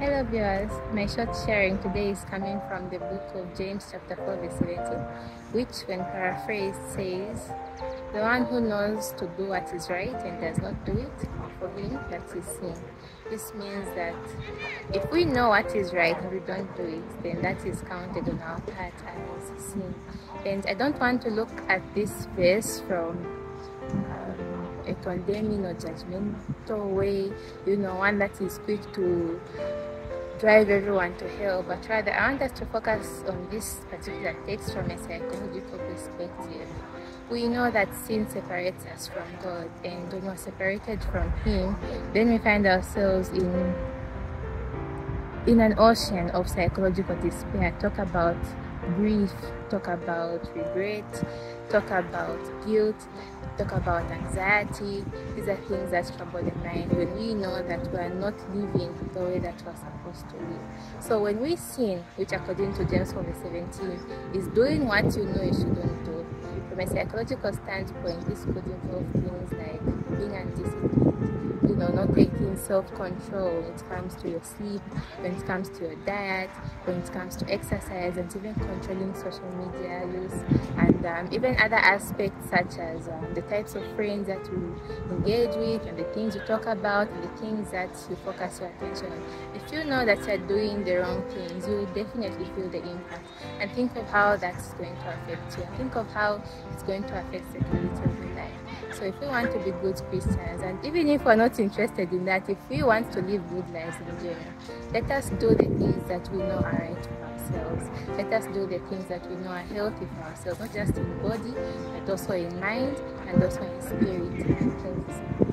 Hello viewers, my short sharing today is coming from the book of James chapter 4 verse 17 which when paraphrased says the one who knows to do what is right and does not do it, for him that is sin. This means that if we know what is right and we don't do it, then that is counted on our part as sin. And I don't want to look at this verse from a condemning or judgmental way, you know, one that is quick to drive everyone to hell, but rather I want us to focus on this particular text from a psychological perspective. We know that sin separates us from God, and when we're separated from Him, then we find ourselves in in an ocean of psychological despair. Talk about grief, talk about regret, talk about guilt, talk about anxiety. These are things that trouble the mind when we know that we are not living the way that we're supposed to live. So when we sin, which according to James 4 17 is doing what you know you shouldn't do, from a psychological standpoint, this could involve things like being undisciplined, not taking self-control when it comes to your sleep, when it comes to your diet, when it comes to exercise, and even controlling social media use, and um, even other aspects such as um, the types of friends that you engage with, and the things you talk about, and the things that you focus your attention on. If you know that you're doing the wrong things, you will definitely feel the impact, and think of how that's going to affect you. Think of how it's going to affect the quality of your life. So if we want to be good Christians, and even if we're not interested in that, if we want to live good lives in general, let us do the things that we know are right for ourselves. Let us do the things that we know are healthy for ourselves, not just in body, but also in mind and also in spirit.